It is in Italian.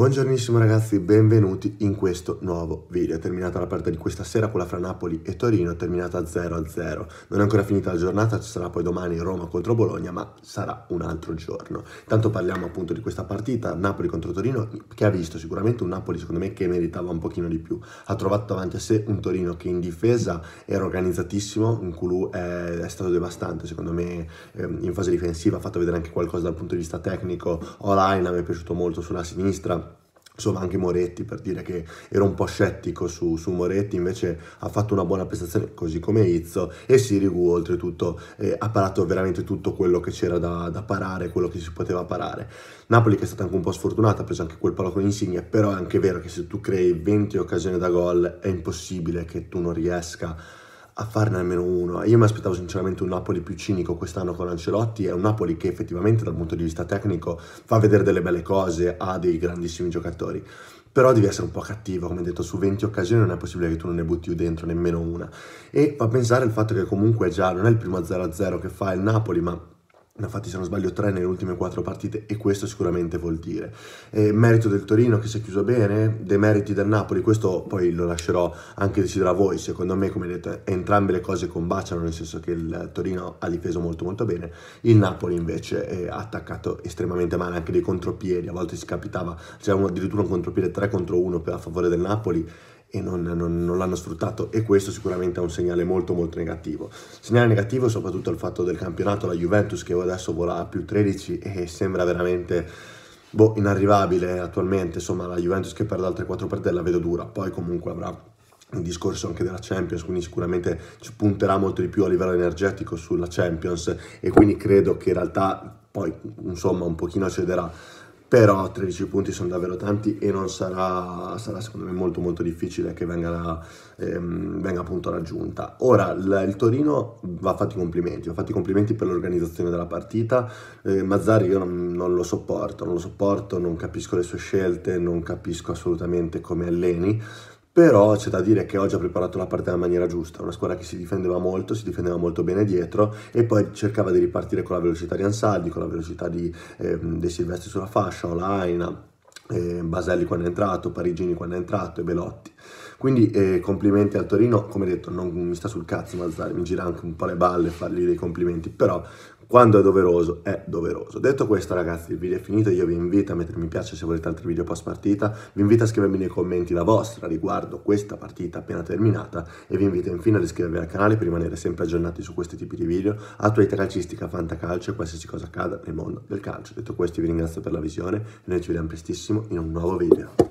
Buongiornissimo ragazzi, benvenuti in questo nuovo video. È terminata la partita di questa sera, quella fra Napoli e Torino, è terminata 0-0. Non è ancora finita la giornata, ci sarà poi domani Roma contro Bologna, ma sarà un altro giorno. Tanto parliamo appunto di questa partita, Napoli contro Torino, che ha visto sicuramente un Napoli secondo me che meritava un pochino di più. Ha trovato davanti a sé un Torino che in difesa era organizzatissimo, in Kulu è, è stato devastante secondo me ehm, in fase difensiva, ha fatto vedere anche qualcosa dal punto di vista tecnico. Olaina mi è piaciuto molto sulla sinistra insomma anche Moretti per dire che ero un po' scettico su, su, Moretti invece ha fatto una buona prestazione così come Izzo e Sirigu oltretutto eh, ha parato veramente tutto quello che c'era da, da, parare quello che si poteva parare. Napoli che è stata anche un po' sfortunata ha preso anche quel palo con Insigne però è anche vero che se tu crei 20 occasioni da gol è impossibile che tu non riesca a farne almeno uno. Io mi aspettavo sinceramente un Napoli più cinico quest'anno con Ancelotti, è un Napoli che effettivamente dal punto di vista tecnico fa vedere delle belle cose, ha dei grandissimi giocatori. Però devi essere un po' cattivo, come detto, su 20 occasioni non è possibile che tu non ne butti dentro nemmeno una. E fa pensare il fatto che comunque già non è il primo 0-0 che fa il Napoli, ma ne ha fatti se non sbaglio tre nelle ultime quattro partite e questo sicuramente vuol dire. Eh, merito del Torino che si è chiuso bene, demeriti del Napoli, questo poi lo lascerò anche decidere a voi, secondo me come detto entrambe le cose combaciano, nel senso che il Torino ha difeso molto molto bene, il Napoli invece ha attaccato estremamente male, anche dei contropiedi, a volte si capitava, c'era addirittura un contropiede 3 contro 1 a favore del Napoli e non, non, non, l'hanno sfruttato. E questo sicuramente è un segnale molto molto negativo. Segnale negativo soprattutto il fatto del campionato, la Juventus che adesso vola a più 13 e sembra veramente boh, inarrivabile attualmente, insomma la Juventus che perde altre 4 partite la vedo dura, poi comunque avrà un discorso anche della Champions, quindi sicuramente ci punterà molto di più a livello energetico sulla Champions. E quindi credo che in realtà poi insomma un pochino cederà però 13 punti sono davvero tanti e non sarà, sarà secondo me molto molto difficile che venga, ehm, venga appunto raggiunta. Ora il, il, Torino va fatti i complimenti, va fatti i complimenti per l'organizzazione della partita, eh, Mazzari io non, non, lo sopporto, non lo sopporto, non capisco le sue scelte, non capisco assolutamente come alleni, però c'è da dire che oggi ha preparato la partita in maniera giusta, una squadra che si difendeva molto, si difendeva molto bene dietro e poi cercava di ripartire con la velocità di Ansaldi, con la velocità di, eh, dei Silvestri sulla fascia, Olaina, eh, Baselli quando è entrato, Parigini quando è entrato e Belotti. Quindi eh, complimenti al Torino, come detto non mi sta sul cazzo Mazzari, mi gira anche un po' le balle fargli dei complimenti, però quando è doveroso è doveroso. Detto questo ragazzi il video è finito, io vi invito a mettere mi piace se volete altri video post partita, vi invito a scrivermi nei commenti la vostra riguardo questa partita appena terminata e vi invito infine ad iscrivervi al canale per rimanere sempre aggiornati su questi tipi di video, attualità calcistica, fantacalcio e qualsiasi cosa accada nel mondo del calcio. Detto questo vi ringrazio per la visione e noi ci vediamo prestissimo in un nuovo video.